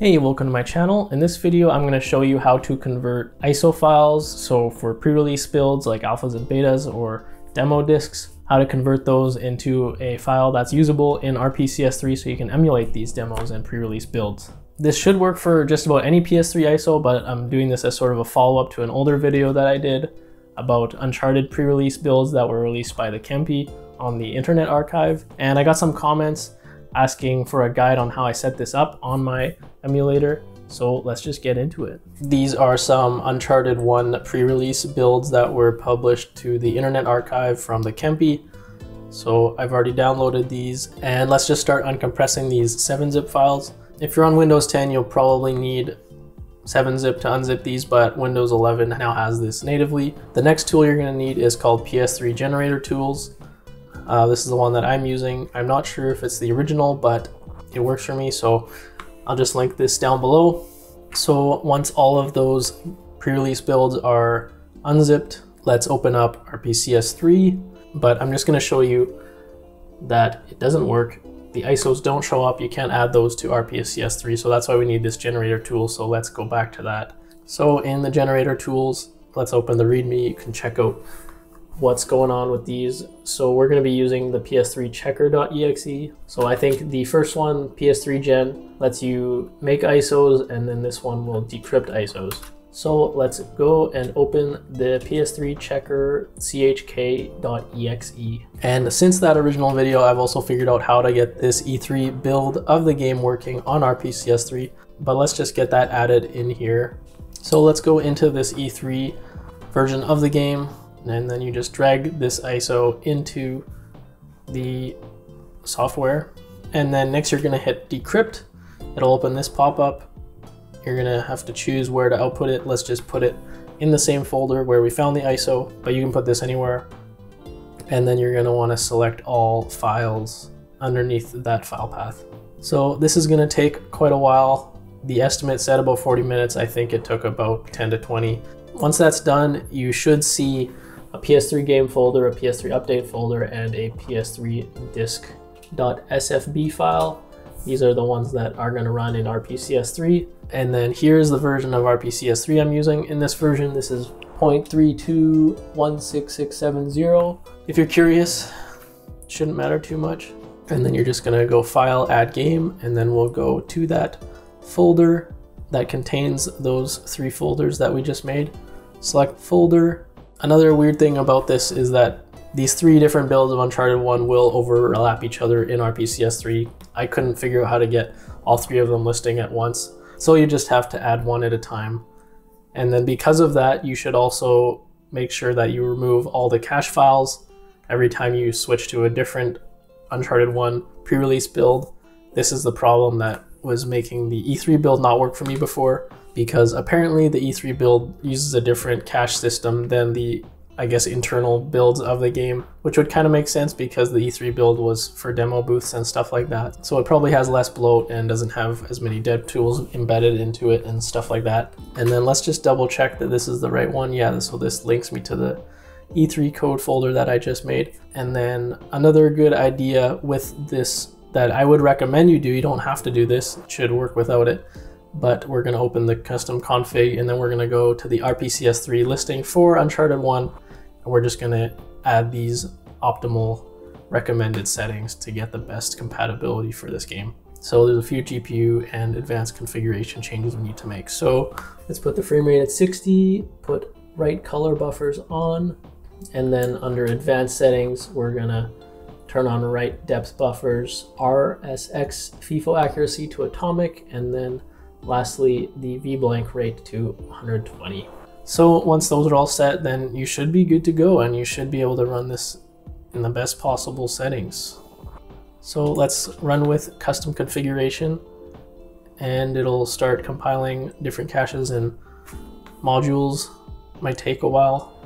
Hey, welcome to my channel. In this video, I'm going to show you how to convert ISO files. So for pre-release builds like alphas and betas or demo disks, how to convert those into a file that's usable in RPCS3 so you can emulate these demos and pre-release builds. This should work for just about any PS3 ISO, but I'm doing this as sort of a follow-up to an older video that I did about Uncharted pre-release builds that were released by the Kempi on the Internet Archive. And I got some comments asking for a guide on how I set this up on my emulator. So let's just get into it. These are some Uncharted 1 pre-release builds that were published to the Internet Archive from the Kempi. So I've already downloaded these and let's just start uncompressing these 7-zip files. If you're on Windows 10, you'll probably need 7-zip to unzip these, but Windows 11 now has this natively. The next tool you're gonna need is called PS3 Generator Tools. Uh, this is the one that I'm using. I'm not sure if it's the original, but it works for me. So I'll just link this down below. So once all of those pre-release builds are unzipped, let's open up RPCS3. But I'm just gonna show you that it doesn't work. The ISOs don't show up. You can't add those to RPCS3. So that's why we need this generator tool. So let's go back to that. So in the generator tools, let's open the README. You can check out what's going on with these. So we're going to be using the PS3 checker.exe. So I think the first one, PS3 Gen, lets you make ISOs and then this one will decrypt ISOs. So let's go and open the PS3 checker chk.exe. And since that original video, I've also figured out how to get this E3 build of the game working on RPCS3, but let's just get that added in here. So let's go into this E3 version of the game and then you just drag this ISO into the software. And then next you're gonna hit decrypt. It'll open this pop-up. You're gonna have to choose where to output it. Let's just put it in the same folder where we found the ISO, but you can put this anywhere. And then you're gonna wanna select all files underneath that file path. So this is gonna take quite a while. The estimate said about 40 minutes. I think it took about 10 to 20. Once that's done, you should see a PS3 game folder, a PS3 update folder, and a PS3 disk.sfb file. These are the ones that are going to run in RPCS3. And then here's the version of RPCS3 I'm using. In this version, this is 0.32166670. If you're curious, shouldn't matter too much. And then you're just going to go File, Add Game, and then we'll go to that folder that contains those three folders that we just made. Select folder, Another weird thing about this is that these three different builds of Uncharted 1 will overlap each other in RPCS3. I couldn't figure out how to get all three of them listing at once. So you just have to add one at a time. And then because of that, you should also make sure that you remove all the cache files every time you switch to a different Uncharted 1 pre-release build. This is the problem that was making the E3 build not work for me before because apparently the E3 build uses a different cache system than the I guess internal builds of the game, which would kind of make sense because the E3 build was for demo booths and stuff like that. So it probably has less bloat and doesn't have as many dev tools embedded into it and stuff like that. And then let's just double check that this is the right one. Yeah, so this links me to the E3 code folder that I just made. And then another good idea with this that I would recommend you do, you don't have to do this, it should work without it, but we're going to open the custom config and then we're going to go to the RPCS3 listing for Uncharted 1 and we're just going to add these optimal recommended settings to get the best compatibility for this game. So there's a few GPU and advanced configuration changes we need to make. So let's put the frame rate at 60, put write color buffers on, and then under advanced settings, we're gonna turn on write depth buffers, RSX FIFO accuracy to atomic, and then Lastly, the V-blank rate to 120. So once those are all set, then you should be good to go and you should be able to run this in the best possible settings. So let's run with custom configuration and it'll start compiling different caches and modules. Might take a while.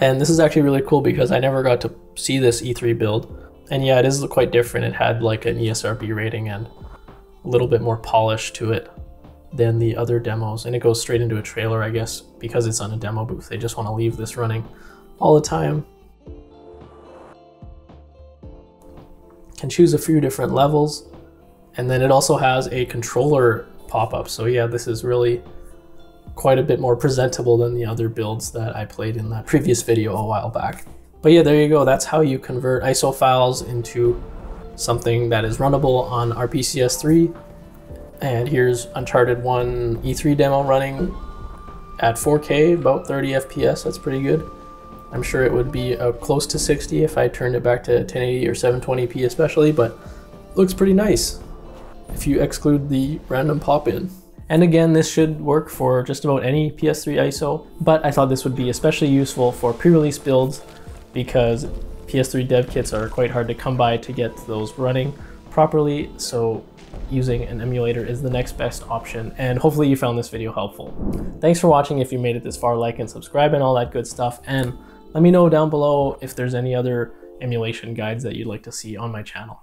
And this is actually really cool because I never got to see this E3 build. And yeah, it is quite different. It had like an ESRB rating and a little bit more polish to it than the other demos and it goes straight into a trailer I guess because it's on a demo booth they just want to leave this running all the time can choose a few different levels and then it also has a controller pop-up. So yeah, this is really quite a bit more presentable than the other builds that I played in that previous video a while back. But yeah, there you go. That's how you convert ISO files into something that is runnable on RPCS 3. And here's Uncharted 1 E3 demo running at 4K, about 30 FPS. That's pretty good. I'm sure it would be uh, close to 60 if I turned it back to 1080 or 720p especially, but looks pretty nice if you exclude the random pop-in. And again, this should work for just about any PS3 ISO, but I thought this would be especially useful for pre-release builds because PS3 dev kits are quite hard to come by to get those running properly, so using an emulator is the next best option, and hopefully you found this video helpful. Thanks for watching if you made it this far, like and subscribe and all that good stuff, and let me know down below if there's any other emulation guides that you'd like to see on my channel.